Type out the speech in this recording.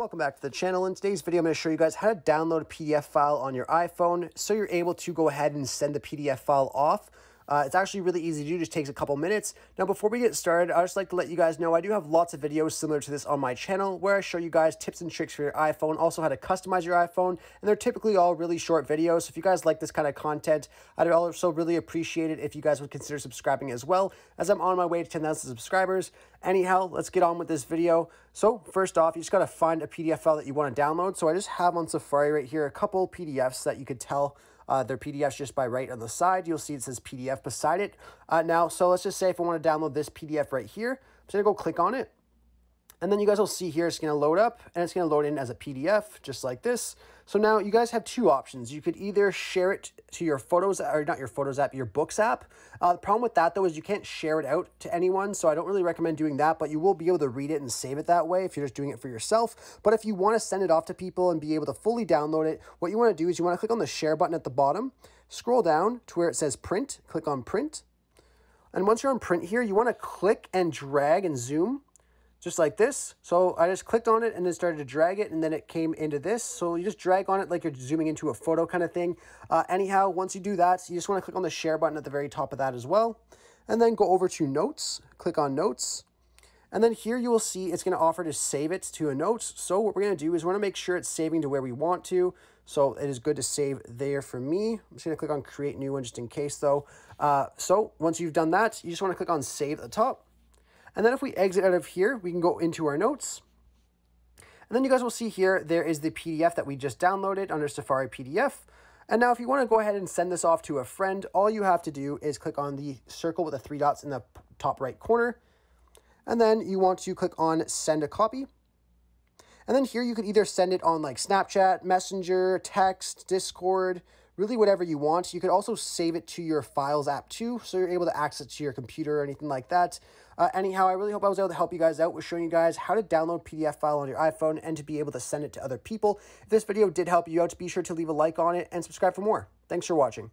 Welcome back to the channel. In today's video, I'm going to show you guys how to download a PDF file on your iPhone so you're able to go ahead and send the PDF file off uh, it's actually really easy to do, just takes a couple minutes. Now, before we get started, I'd just like to let you guys know I do have lots of videos similar to this on my channel where I show you guys tips and tricks for your iPhone, also how to customize your iPhone, and they're typically all really short videos. So if you guys like this kind of content, I'd also really appreciate it if you guys would consider subscribing as well, as I'm on my way to 10,000 subscribers. Anyhow, let's get on with this video. So first off, you just got to find a PDF file that you want to download. So I just have on Safari right here a couple PDFs that you could tell uh, their PDFs just by right on the side. You'll see it says PDF beside it. Uh, now, so let's just say if I want to download this PDF right here, I'm just going to go click on it. And then you guys will see here, it's to load up and it's going to load in as a PDF, just like this. So now you guys have two options. You could either share it to your photos, or not your photos app, your books app. Uh, the problem with that though is you can't share it out to anyone. So I don't really recommend doing that, but you will be able to read it and save it that way if you're just doing it for yourself. But if you want to send it off to people and be able to fully download it, what you want to do is you want to click on the share button at the bottom, scroll down to where it says print, click on print. And once you're on print here, you want to click and drag and zoom just like this. So I just clicked on it and then started to drag it and then it came into this. So you just drag on it like you're zooming into a photo kind of thing. Uh, anyhow, once you do that, you just want to click on the share button at the very top of that as well. And then go over to notes, click on notes. And then here you will see it's going to offer to save it to a note. So what we're going to do is we want to make sure it's saving to where we want to. So it is good to save there for me. I'm just going to click on create new one just in case though. Uh, so once you've done that, you just want to click on save at the top. And then if we exit out of here, we can go into our notes. And then you guys will see here, there is the PDF that we just downloaded under Safari PDF. And now if you want to go ahead and send this off to a friend, all you have to do is click on the circle with the three dots in the top right corner. And then you want to click on send a copy. And then here you could either send it on like Snapchat, Messenger, text, Discord, really whatever you want. You could also save it to your Files app too, so you're able to access it to your computer or anything like that. Uh, anyhow, I really hope I was able to help you guys out with showing you guys how to download PDF file on your iPhone and to be able to send it to other people. If this video did help you out, be sure to leave a like on it and subscribe for more. Thanks for watching.